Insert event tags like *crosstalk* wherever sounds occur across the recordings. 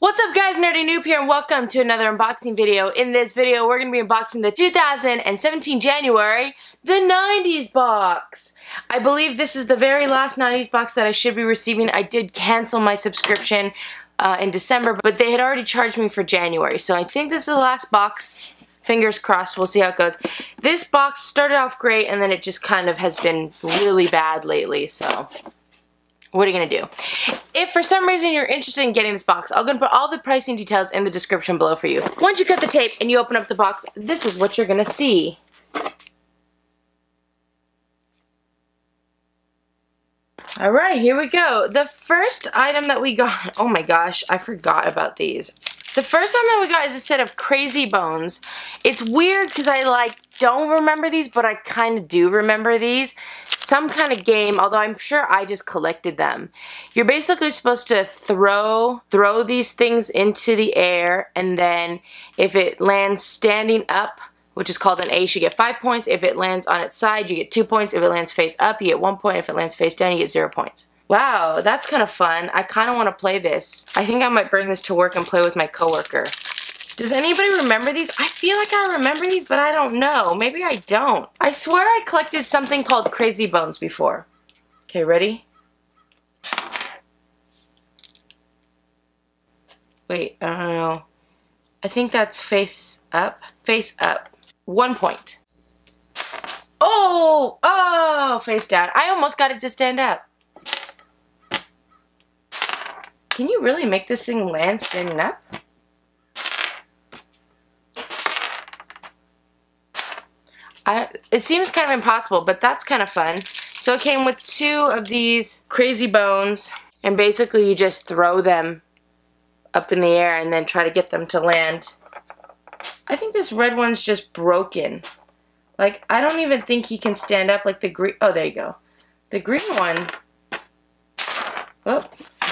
What's up guys, Nerdy Newb here and welcome to another unboxing video. In this video, we're going to be unboxing the 2017 January, the 90s box. I believe this is the very last 90s box that I should be receiving. I did cancel my subscription uh, in December, but they had already charged me for January. So I think this is the last box. Fingers crossed, we'll see how it goes. This box started off great and then it just kind of has been really bad lately, so what are you going to do? If for some reason you're interested in getting this box, I'm going to put all the pricing details in the description below for you. Once you cut the tape and you open up the box, this is what you're going to see. Alright, here we go. The first item that we got, *laughs* oh my gosh, I forgot about these. The first one that we got is a set of Crazy Bones. It's weird because I like don't remember these, but I kind of do remember these. Some kind of game, although I'm sure I just collected them. You're basically supposed to throw throw these things into the air, and then if it lands standing up, which is called an ace, you get five points. If it lands on its side, you get two points. If it lands face up, you get one point. If it lands face down, you get zero points. Wow, that's kind of fun. I kind of want to play this. I think I might bring this to work and play with my coworker. Does anybody remember these? I feel like I remember these, but I don't know. Maybe I don't. I swear I collected something called Crazy Bones before. Okay, ready? Wait, I don't know. I think that's face up. Face up. One point. Oh! Oh! Face down. I almost got it to stand up. Can you really make this thing land standing up? I, it seems kind of impossible, but that's kind of fun. So it came with two of these crazy bones, and basically you just throw them up in the air and then try to get them to land. I think this red one's just broken. Like, I don't even think he can stand up like the green. Oh, there you go. The green one. Oh,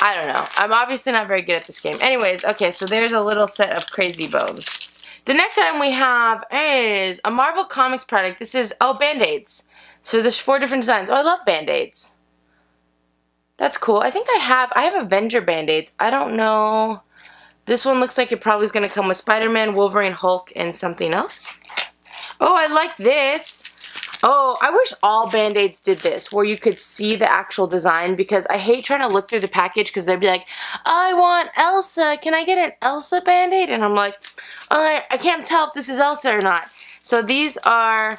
I don't know. I'm obviously not very good at this game. Anyways, okay, so there's a little set of Crazy Bones. The next item we have is a Marvel Comics product. This is, oh, Band-Aids. So there's four different designs. Oh, I love Band-Aids. That's cool. I think I have, I have Avenger Band-Aids. I don't know. This one looks like it probably is going to come with Spider-Man, Wolverine, Hulk, and something else. Oh, I like this. Oh, I wish all Band-Aids did this, where you could see the actual design, because I hate trying to look through the package, because they'd be like, I want Elsa, can I get an Elsa Band-Aid? And I'm like, I, I can't tell if this is Elsa or not. So these are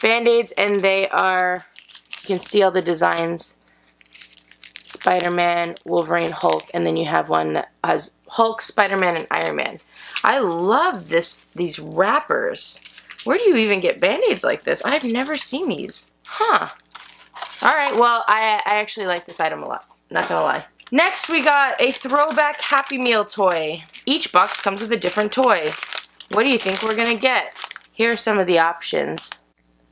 Band-Aids, and they are, you can see all the designs. Spider-Man, Wolverine, Hulk, and then you have one that has Hulk, Spider-Man, and Iron Man. I love this these wrappers. Where do you even get band-aids like this? I've never seen these. Huh. Alright, well, I, I actually like this item a lot. Not gonna lie. Next, we got a throwback Happy Meal toy. Each box comes with a different toy. What do you think we're gonna get? Here are some of the options.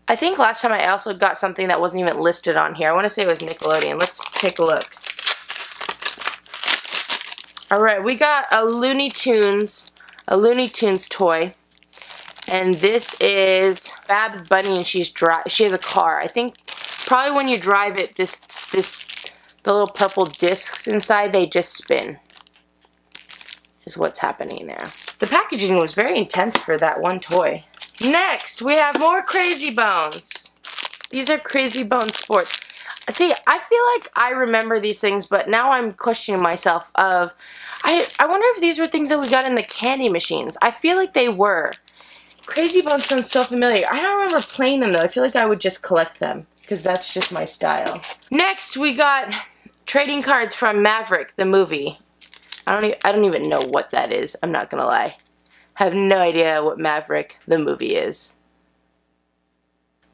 I think last time I also got something that wasn't even listed on here. I want to say it was Nickelodeon. Let's take a look. Alright, we got a Looney Tunes, a Looney Tunes toy. And this is Babs Bunny and she's dri she has a car. I think probably when you drive it, this, this, the little purple discs inside, they just spin. Is what's happening there. The packaging was very intense for that one toy. Next, we have more Crazy Bones. These are Crazy Bones Sports. See, I feel like I remember these things, but now I'm questioning myself of, I, I wonder if these were things that we got in the candy machines. I feel like they were. Crazy Bones sounds so familiar. I don't remember playing them though. I feel like I would just collect them because that's just my style. Next, we got trading cards from Maverick, the movie. I don't, e I don't even know what that is. I'm not gonna lie. I have no idea what Maverick, the movie is.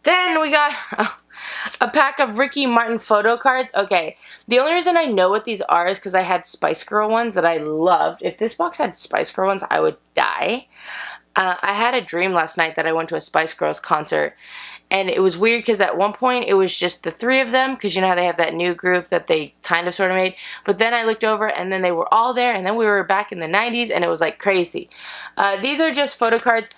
Then we got *laughs* a pack of Ricky Martin photo cards. Okay, the only reason I know what these are is because I had Spice Girl ones that I loved. If this box had Spice Girl ones, I would die. Uh, I had a dream last night that I went to a Spice Girls concert and it was weird because at one point it was just the three of them because you know how they have that new group that they kind of sort of made? But then I looked over and then they were all there and then we were back in the 90s and it was like crazy. Uh, these are just photo cards.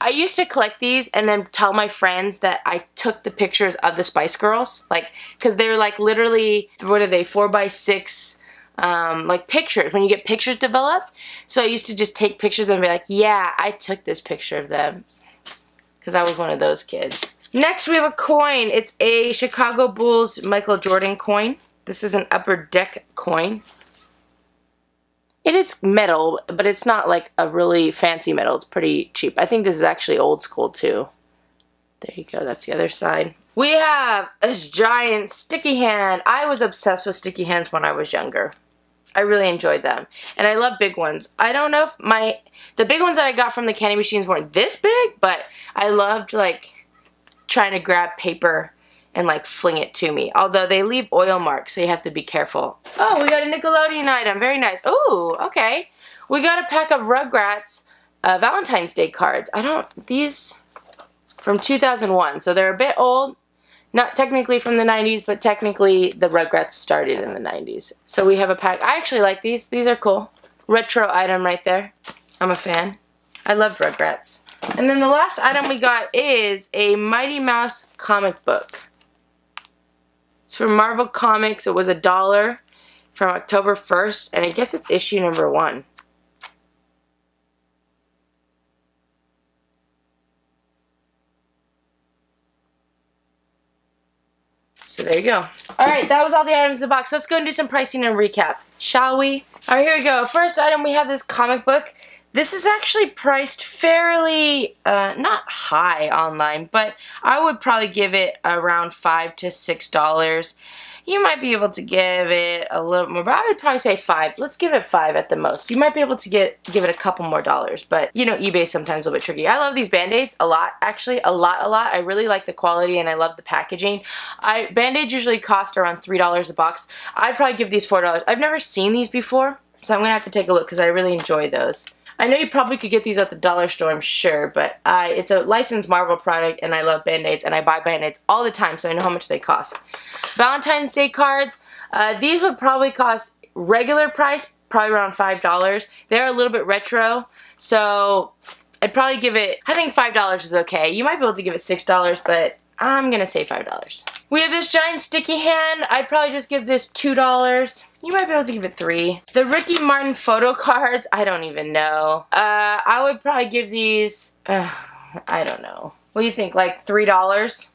I used to collect these and then tell my friends that I took the pictures of the Spice Girls like because they were like literally what are they four by six um, like pictures, when you get pictures developed. So I used to just take pictures and be like, yeah, I took this picture of them. Because I was one of those kids. Next we have a coin. It's a Chicago Bulls Michael Jordan coin. This is an upper deck coin. It is metal, but it's not like a really fancy metal. It's pretty cheap. I think this is actually old school too. There you go. That's the other side. We have this giant sticky hand. I was obsessed with sticky hands when I was younger. I really enjoyed them. And I love big ones. I don't know if my, the big ones that I got from the candy machines weren't this big, but I loved like trying to grab paper and like fling it to me. Although they leave oil marks, so you have to be careful. Oh, we got a Nickelodeon item. Very nice. Ooh, okay. We got a pack of Rugrats uh, Valentine's Day cards. I don't, these from 2001, so they're a bit old. Not technically from the 90s, but technically the Rugrats started in the 90s. So we have a pack. I actually like these. These are cool. Retro item right there. I'm a fan. I love Rugrats. And then the last item we got is a Mighty Mouse comic book. It's from Marvel Comics. It was a dollar from October 1st, and I guess it's issue number one. There you go. Alright, that was all the items in the box. Let's go and do some pricing and recap, shall we? Alright, here we go. First item, we have this comic book. This is actually priced fairly, uh, not high online, but I would probably give it around 5 to $6. You might be able to give it a little more, but I would probably say 5. Let's give it 5 at the most. You might be able to get give it a couple more dollars, but you know, eBay sometimes a little bit tricky. I love these Band-Aids a lot, actually, a lot, a lot. I really like the quality and I love the packaging. I Band-Aids usually cost around $3 a box. I'd probably give these $4. I've never seen these before, so I'm going to have to take a look because I really enjoy those. I know you probably could get these at the dollar store, I'm sure, but I, it's a licensed Marvel product, and I love Band-Aids, and I buy Band-Aids all the time, so I know how much they cost. Valentine's Day cards, uh, these would probably cost regular price, probably around $5. They're a little bit retro, so I'd probably give it, I think $5 is okay. You might be able to give it $6, but I'm gonna say $5. We have this giant sticky hand. I'd probably just give this $2. You might be able to give it 3 The Ricky Martin photo cards, I don't even know. Uh, I would probably give these, uh, I don't know. What do you think, like $3?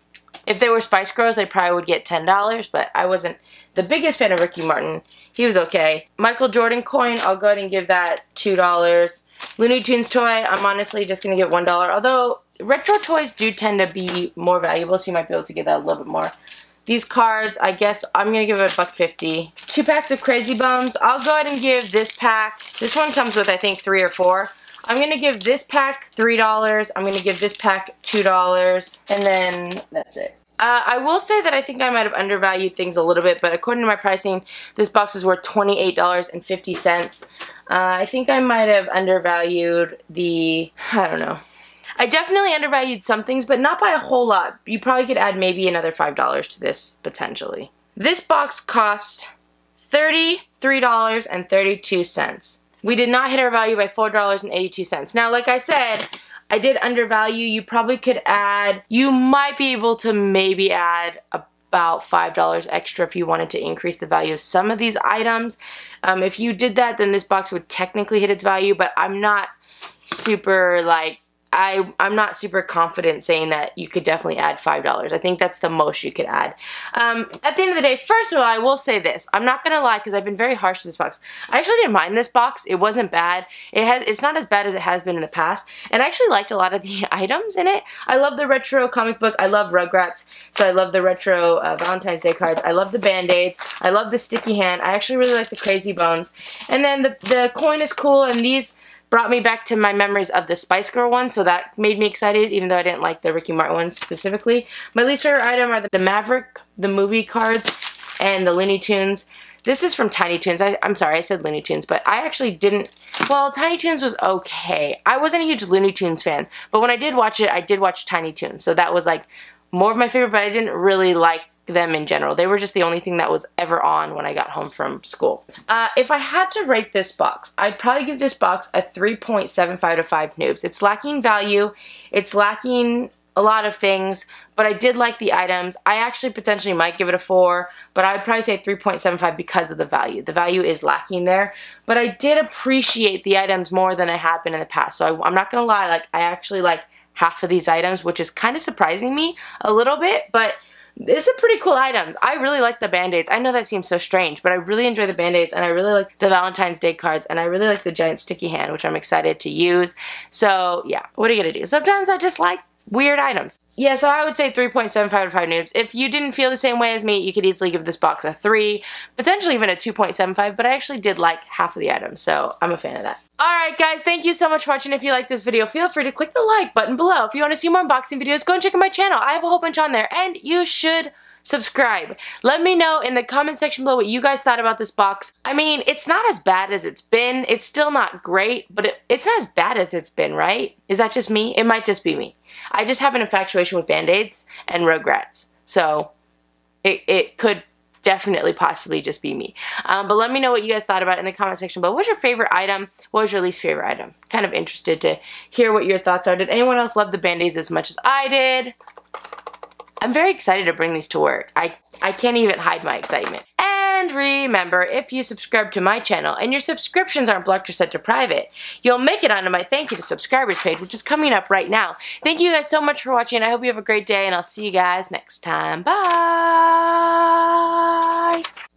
If they were Spice Girls, I probably would get $10, but I wasn't the biggest fan of Ricky Martin. He was okay. Michael Jordan coin, I'll go ahead and give that $2. Looney Tunes toy, I'm honestly just going to get $1. Although, retro toys do tend to be more valuable, so you might be able to get that a little bit more. These cards, I guess I'm going to give it a buck fifty. Two packs of Crazy Bones. I'll go ahead and give this pack. This one comes with, I think, three or four. I'm going to give this pack $3. I'm going to give this pack $2. And then that's it. Uh, I will say that I think I might have undervalued things a little bit, but according to my pricing, this box is worth $28.50. Uh, I think I might have undervalued the, I don't know. I definitely undervalued some things, but not by a whole lot. You probably could add maybe another $5 to this, potentially. This box cost $33.32. We did not hit our value by $4.82. Now, like I said, I did undervalue. You probably could add, you might be able to maybe add about $5 extra if you wanted to increase the value of some of these items. Um, if you did that, then this box would technically hit its value, but I'm not super like I, I'm not super confident saying that you could definitely add $5. I think that's the most you could add. Um, at the end of the day, first of all, I will say this. I'm not going to lie because I've been very harsh to this box. I actually didn't mind this box. It wasn't bad. It has, It's not as bad as it has been in the past. And I actually liked a lot of the *laughs* items in it. I love the retro comic book. I love Rugrats. So I love the retro uh, Valentine's Day cards. I love the Band-Aids. I love the sticky hand. I actually really like the Crazy Bones. And then the, the coin is cool. And these brought me back to my memories of the Spice Girl one, so that made me excited, even though I didn't like the Ricky Martin ones specifically. My least favorite item are the Maverick, the movie cards, and the Looney Tunes. This is from Tiny Toons. I, am sorry, I said Looney Tunes, but I actually didn't... Well, Tiny Toons was okay. I wasn't a huge Looney Tunes fan, but when I did watch it, I did watch Tiny Toons, so that was like more of my favorite, but I didn't really like them in general. They were just the only thing that was ever on when I got home from school. Uh, if I had to rate this box, I'd probably give this box a 3.75 to 5 noobs. It's lacking value. It's lacking a lot of things, but I did like the items. I actually potentially might give it a 4, but I would probably say 3.75 because of the value. The value is lacking there, but I did appreciate the items more than I have been in the past. So I, I'm not going to lie, like I actually like half of these items, which is kind of surprising me a little bit, but it's a pretty cool items. I really like the band-aids. I know that seems so strange, but I really enjoy the band-aids and I really like the Valentine's Day cards and I really like the giant sticky hand, which I'm excited to use. So yeah, what are you gonna do? Sometimes I just like weird items. Yeah, so I would say 3.75 out of 5 noobs. If you didn't feel the same way as me, you could easily give this box a 3, potentially even a 2.75, but I actually did like half of the items, so I'm a fan of that. Alright guys, thank you so much for watching. If you like this video, feel free to click the like button below. If you want to see more unboxing videos, go and check out my channel. I have a whole bunch on there, and you should subscribe. Let me know in the comment section below what you guys thought about this box. I mean, it's not as bad as it's been. It's still not great, but it, it's not as bad as it's been, right? Is that just me? It might just be me. I just have an infatuation with Band-Aids and Rugrats. So, it, it could definitely possibly just be me. Um, but let me know what you guys thought about in the comment section below. What was your favorite item? What was your least favorite item? Kind of interested to hear what your thoughts are. Did anyone else love the Band-Aids as much as I did? I'm very excited to bring these to work. I, I can't even hide my excitement. And remember, if you subscribe to my channel and your subscriptions aren't blocked or set to private, you'll make it onto my thank you to subscribers page, which is coming up right now. Thank you guys so much for watching. I hope you have a great day, and I'll see you guys next time. Bye!